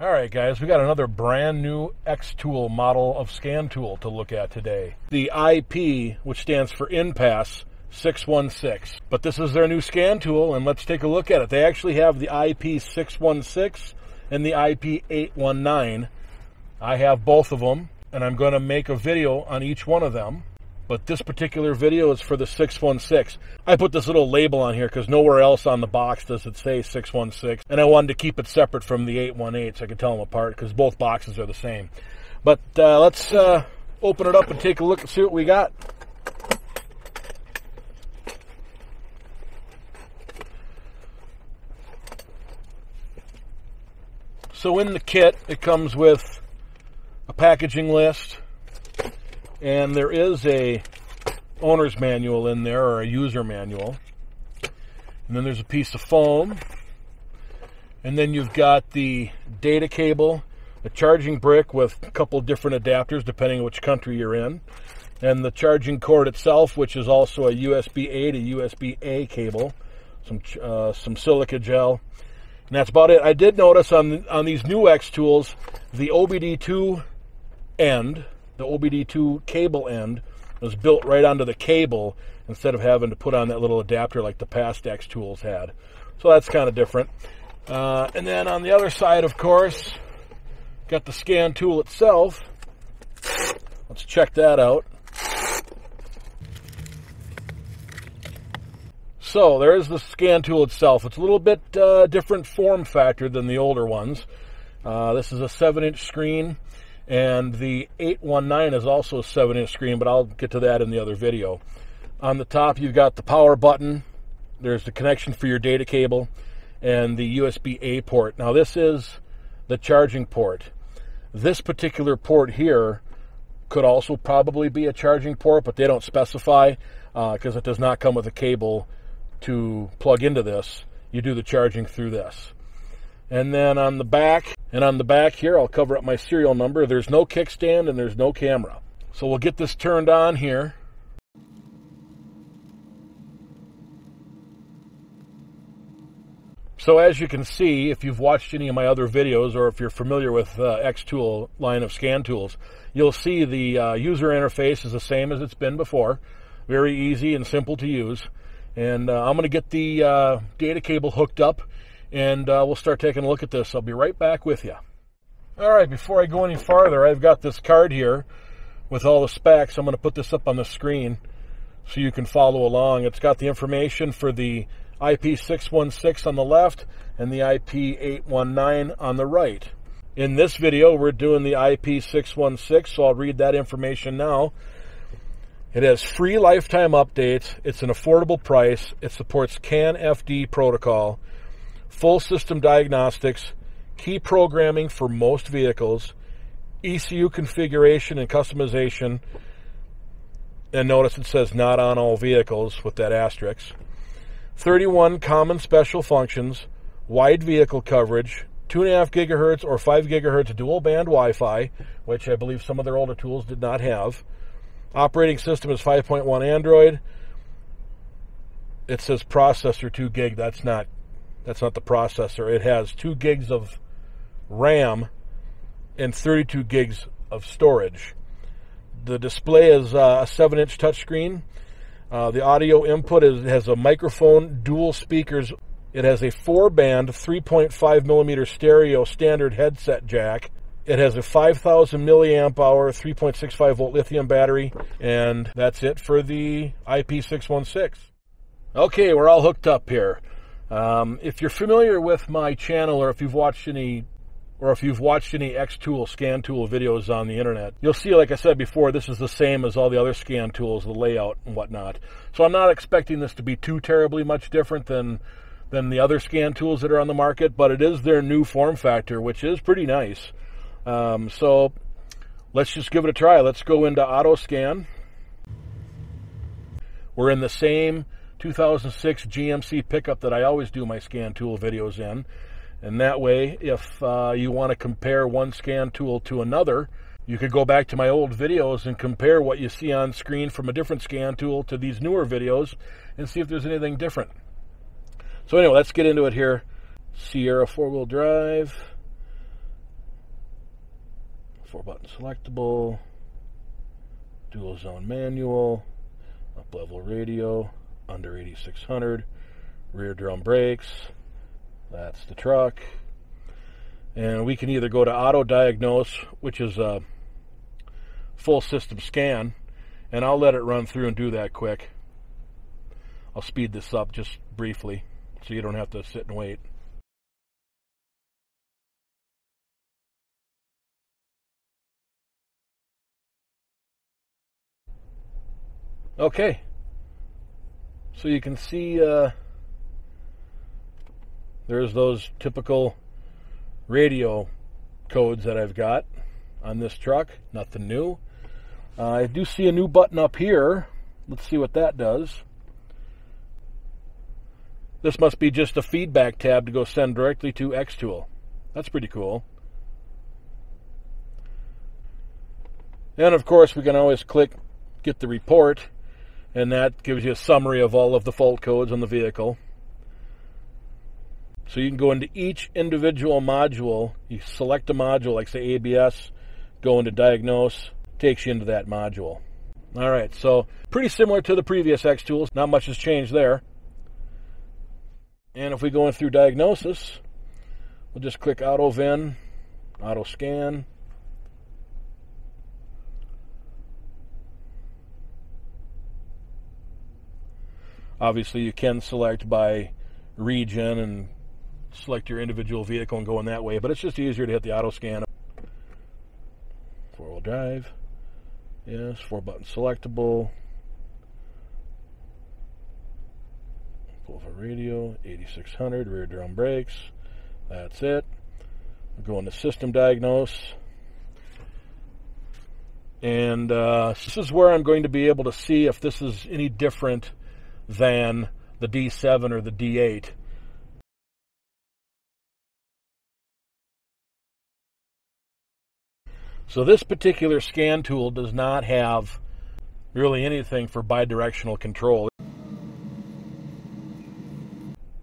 All right, guys, we got another brand new X-Tool model of scan tool to look at today. The IP, which stands for InPlus 616. But this is their new scan tool, and let's take a look at it. They actually have the IP 616 and the IP 819. I have both of them, and I'm going to make a video on each one of them but this particular video is for the 616. I put this little label on here because nowhere else on the box does it say 616, and I wanted to keep it separate from the 818 so I could tell them apart because both boxes are the same. But uh, let's uh, open it up and take a look and see what we got. So in the kit, it comes with a packaging list, and there is a owner's manual in there or a user manual. And then there's a piece of foam. And then you've got the data cable, a charging brick with a couple different adapters depending on which country you're in, and the charging cord itself, which is also a USB A to USB A cable, some uh, some silica gel, and that's about it. I did notice on on these new X tools, the OBD2 end the OBD2 cable end was built right onto the cable instead of having to put on that little adapter like the past X tools had. So that's kind of different. Uh, and then on the other side, of course, got the scan tool itself. Let's check that out. So there's the scan tool itself. It's a little bit uh, different form factor than the older ones. Uh, this is a 7 inch screen. And the 819 is also a 7 inch screen, but I'll get to that in the other video. On the top, you've got the power button, there's the connection for your data cable, and the USB A port. Now, this is the charging port. This particular port here could also probably be a charging port, but they don't specify because uh, it does not come with a cable to plug into this. You do the charging through this. And then on the back, and on the back here, I'll cover up my serial number. There's no kickstand and there's no camera. So we'll get this turned on here. So as you can see, if you've watched any of my other videos or if you're familiar with uh, X-Tool line of scan tools, you'll see the uh, user interface is the same as it's been before. Very easy and simple to use. And uh, I'm going to get the uh, data cable hooked up and uh, we'll start taking a look at this. I'll be right back with you. All right, before I go any farther, I've got this card here with all the specs. I'm going to put this up on the screen so you can follow along. It's got the information for the IP616 on the left and the IP819 on the right. In this video, we're doing the IP616, so I'll read that information now. It has free lifetime updates. It's an affordable price. It supports CAN FD protocol full system diagnostics, key programming for most vehicles, ECU configuration and customization, and notice it says not on all vehicles with that asterisk. 31 common special functions, wide vehicle coverage, 2.5 gigahertz or 5 gigahertz dual band Wi Fi, which I believe some of their older tools did not have. Operating system is 5.1 Android. It says processor 2 gig. That's not that's not the processor. It has 2 gigs of RAM and 32 gigs of storage. The display is uh, a 7 inch touchscreen. Uh, the audio input is, has a microphone, dual speakers. It has a four band, 3.5 millimeter stereo standard headset jack. It has a 5,000 milliamp hour, 3.65 volt lithium battery, and that's it for the IP616. Okay, we're all hooked up here. Um, if you're familiar with my channel or if you've watched any or if you've watched any X-Tool scan tool videos on the internet, you'll see, like I said before, this is the same as all the other scan tools, the layout and whatnot. So I'm not expecting this to be too terribly much different than than the other scan tools that are on the market, but it is their new form factor, which is pretty nice. Um, so let's just give it a try. Let's go into auto scan. We're in the same 2006 GMC pickup that I always do my scan tool videos in. And that way, if uh, you want to compare one scan tool to another, you could go back to my old videos and compare what you see on screen from a different scan tool to these newer videos and see if there's anything different. So anyway, let's get into it here. Sierra four-wheel drive. four button selectable, dual zone manual, up level radio, under 8600, rear drum brakes. That's the truck. And we can either go to auto diagnose, which is a full system scan, and I'll let it run through and do that quick. I'll speed this up just briefly so you don't have to sit and wait. Okay. So you can see uh, there's those typical radio codes that I've got on this truck. Nothing new. Uh, I do see a new button up here. Let's see what that does. This must be just a feedback tab to go send directly to Xtool. That's pretty cool. And of course, we can always click get the report and that gives you a summary of all of the fault codes on the vehicle. So you can go into each individual module, you select a module like say ABS, go into diagnose, takes you into that module. All right, so pretty similar to the previous X tools, not much has changed there. And if we go in through diagnosis, we'll just click auto VIN, auto scan, Obviously, you can select by region and select your individual vehicle and go in that way, but it's just easier to hit the auto scan. Four wheel drive. Yes, four button selectable. Pull for radio, 8600, rear drum brakes. That's it. We'll go into system diagnose. And uh, this is where I'm going to be able to see if this is any different than the D7 or the D8. So this particular scan tool does not have really anything for bidirectional control.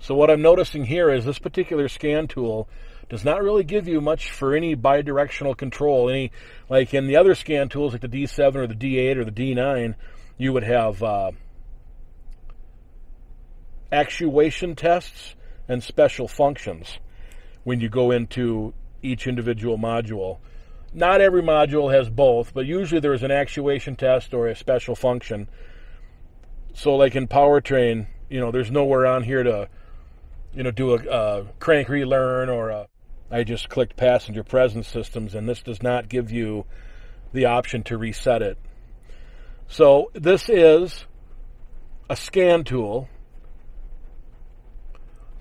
So what I'm noticing here is this particular scan tool does not really give you much for any bidirectional control. Any like in the other scan tools like the D7 or the D8 or the D9, you would have uh, actuation tests and special functions when you go into each individual module. Not every module has both, but usually there's an actuation test or a special function. So, like in powertrain, you know, there's nowhere on here to, you know, do a, a crank relearn or a, I just clicked passenger presence systems, and this does not give you the option to reset it. So, this is a scan tool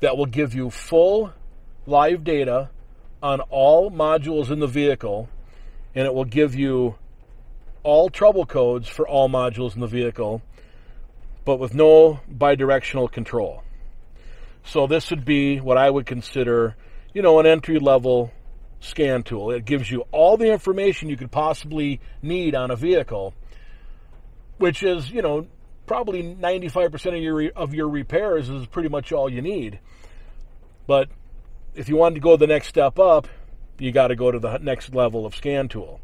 that will give you full live data on all modules in the vehicle, and it will give you all trouble codes for all modules in the vehicle, but with no bidirectional control. So this would be what I would consider, you know, an entry level scan tool. It gives you all the information you could possibly need on a vehicle, which is, you know, probably 95% of your of your repairs is pretty much all you need. But if you wanted to go the next step up, you got to go to the next level of scan tool.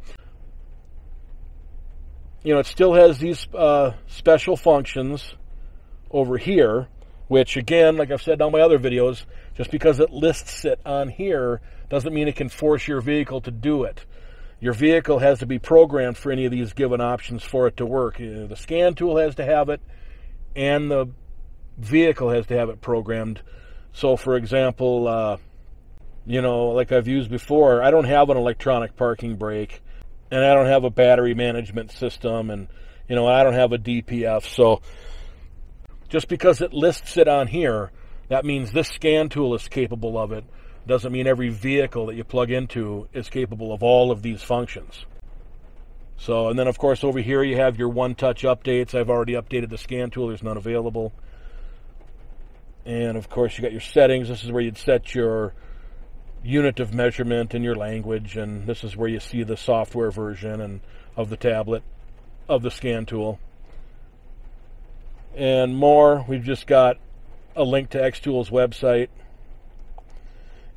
You know, it still has these uh, special functions over here, which again, like I've said on my other videos, just because it lists it on here doesn't mean it can force your vehicle to do it. Your vehicle has to be programmed for any of these given options for it to work. The scan tool has to have it, and the vehicle has to have it programmed. So, for example, uh, you know, like I've used before, I don't have an electronic parking brake, and I don't have a battery management system, and you know, I don't have a DPF. So, just because it lists it on here, that means this scan tool is capable of it doesn't mean every vehicle that you plug into is capable of all of these functions. So, and then of course over here you have your one-touch updates. I've already updated the scan tool. There's none available. And of course you got your settings. This is where you'd set your unit of measurement and your language. And this is where you see the software version and of the tablet of the scan tool. And more, we've just got a link to Xtool's website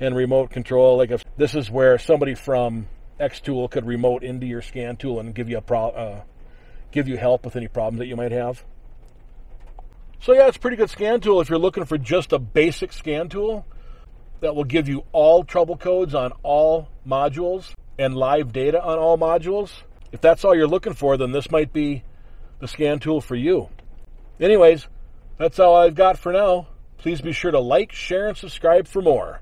and remote control. Like if this is where somebody from Xtool could remote into your scan tool and give you a pro, uh, give you help with any problems that you might have. So yeah, it's a pretty good scan tool if you're looking for just a basic scan tool that will give you all trouble codes on all modules and live data on all modules. If that's all you're looking for, then this might be the scan tool for you. Anyways, that's all I've got for now. Please be sure to like, share, and subscribe for more.